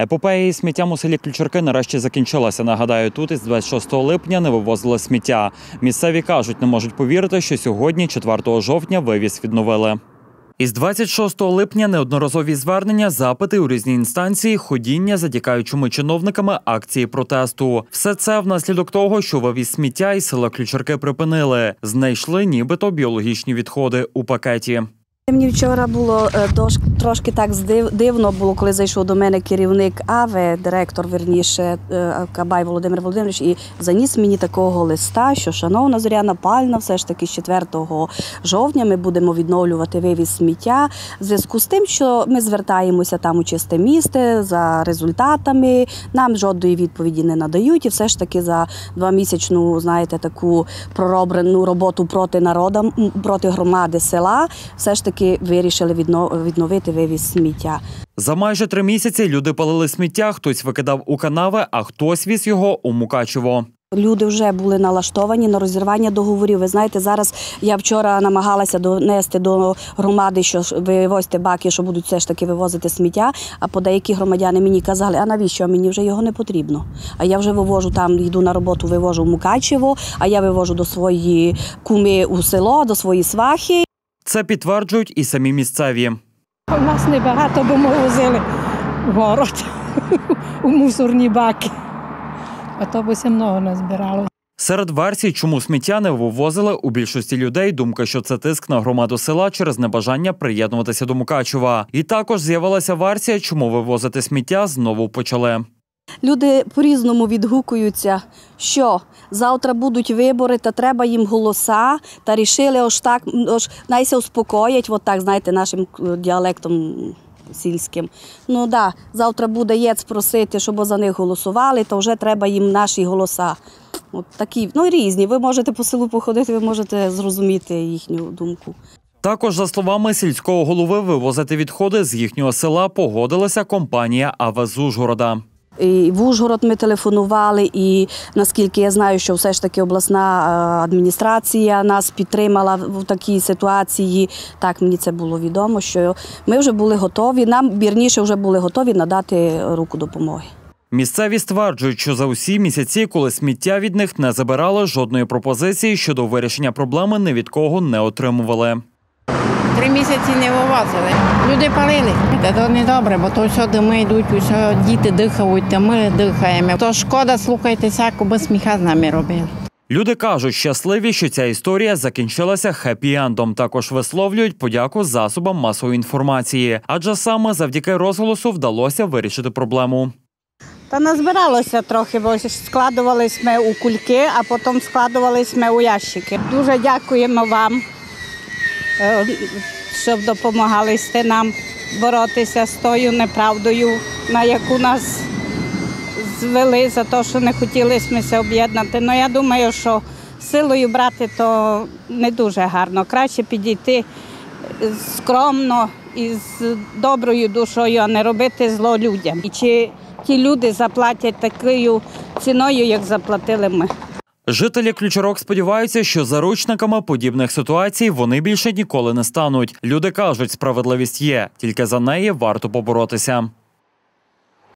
Епопея із сміттям у селі Ключерки нарешті закінчилася. Нагадаю, тут із 26 липня не вивозили сміття. Місцеві кажуть, не можуть повірити, що сьогодні, 4 жовтня, вивіз відновили. Із 26 липня неодноразові звернення, запити у різні інстанції, ходіння за дякаючими чиновниками акції протесту. Все це внаслідок того, що вивіз сміття із села Ключерки припинили. Знайшли нібито біологічні відходи у пакеті. Мені вчора було е, трошки так дивно було, коли зайшов до мене керівник АВЕ, директор верніше е, Кабай Володимир Володимирович, і заніс мені такого листа, що шановна Зоряна Пальна, все ж таки з 4 жовтня ми будемо відновлювати вивіз сміття в зв'язку з тим, що ми звертаємося там у чисте місце за результатами. Нам жодної відповіді не надають, і все ж таки за двомісячну, знаєте, таку пророблену роботу проти народа, проти громади села, все ж таки вирішили відно- відновити вивіз сміття. За майже три місяці люди палили сміття, хтось викидав у канави, а хтось віз його у Мукачево. Люди вже були налаштовані на розірвання договорів. Ви знаєте, зараз я вчора намагалася донести до громади, що вивозьте баки, що будуть все ж таки вивозити сміття. А по деякі громадяни мені казали, а навіщо мені вже його не потрібно? А я вже вивожу там, йду на роботу, вивожу в Мукачево, а я вивожу до своєї куми у село, до своєї свахи. Це підтверджують і самі місцеві. У нас небагато, бо ми возили в город у мусорні баки. Автобусів много назбирало. Серед версій, чому сміття не вивозили у більшості людей, думка, що це тиск на громаду села через небажання приєднуватися до Мукачева. І також з'явилася версія, чому вивозити сміття знову почали. Люди по-різному відгукуються, що завтра будуть вибори, та треба їм голоса, та рішили ось так, ось, найся успокоять, от так, знаєте, нашим е, діалектом сільським. Ну да, завтра буде єц просити, щоб за них голосували, то вже треба їм наші голоса. От такі, ну різні. Ви можете по селу походити, ви можете зрозуміти їхню думку. Також, за словами сільського голови, вивозити відходи з їхнього села погодилася компанія АВ з Ужгорода. І в Ужгород ми телефонували, і наскільки я знаю, що все ж таки обласна е, адміністрація нас підтримала в такій ситуації. Так, мені це було відомо, що ми вже були готові. Нам вірніше вже були готові надати руку допомоги. Місцеві стверджують, що за усі місяці, коли сміття від них не забирали, жодної пропозиції щодо вирішення проблеми ні від кого не отримували. Три місяці не вивозили. Люди палили. Та то не добре, бо то все дими йдуть, все діти дихають, та ми дихаємо. То шкода, слухайте, всяку би сміха з нами робили. Люди кажуть, щасливі, що ця історія закінчилася хеппі-ендом. Також висловлюють подяку засобам масової інформації, адже саме завдяки розголосу вдалося вирішити проблему. Та назбиралося трохи, бо складувались ми у кульки, а потім складувались ми у ящики. Дуже дякуємо вам, щоб допомагали сте нам боротися з тою неправдою, на яку нас звели за те, що не хотіли ми об'єднати. Ну я думаю, що силою брати то не дуже гарно. Краще підійти скромно і з доброю душою, а не робити зло людям. І чи ті люди заплатять такою ціною, як заплатили ми. Жителі ключорок сподіваються, що заручниками подібних ситуацій вони більше ніколи не стануть. Люди кажуть, справедливість є, тільки за неї варто поборотися.